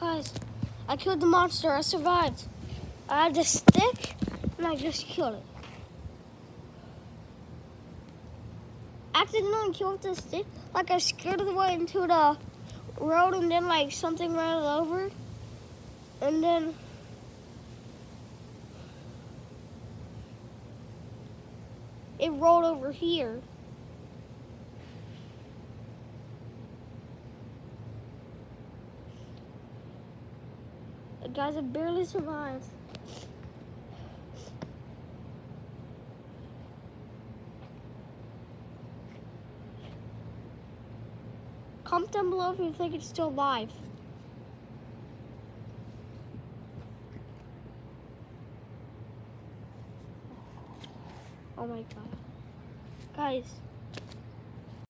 Guys, I killed the monster. I survived. I had the stick and I just killed it. Accidentally killed the stick. Like I scared it away into the road and then like something ran over. And then it rolled over here. Guys, I barely survived. Comment down below if you think it's still alive. Oh my god. Guys.